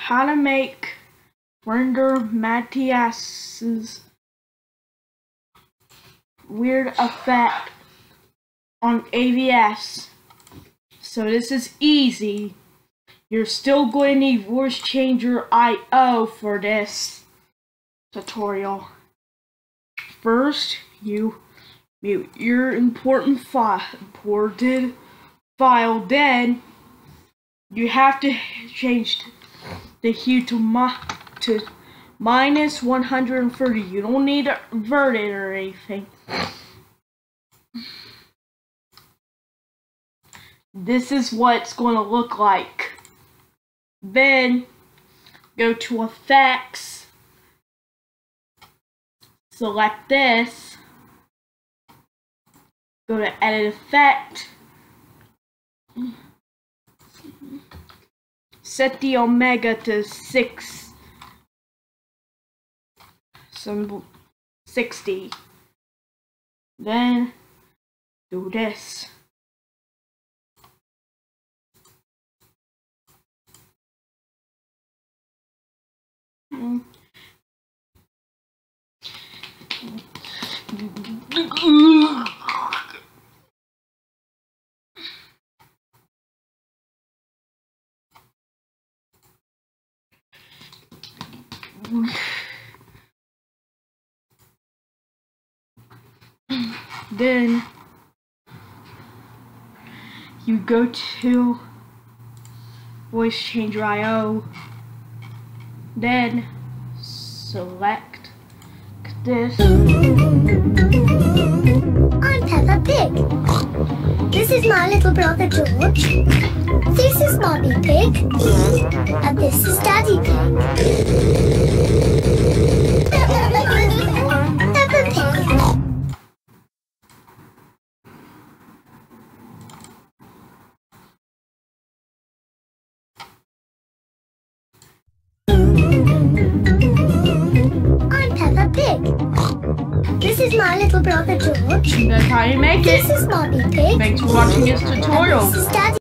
how to make Render Matias's weird effect on AVS. So this is easy. You're still going to need Voice Changer IO for this tutorial. First, you mute your important file, file. Then, you have to change the hue to mi to minus 130. You don't need to invert it or anything. This is what it's going to look like. Then, go to Effects, select this, go to Edit Effect, set the Omega to 6, some 60, then do this. Hmm. then you go to voice changer IO then select this I'm Peppa Pig. This is my little brother George. This is Mommy Pig. And this is Daddy Pig. Little brother George. that's how you make it This is Mommy Pig. thanks for watching this tutorial This is Daddy